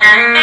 Mm-hmm.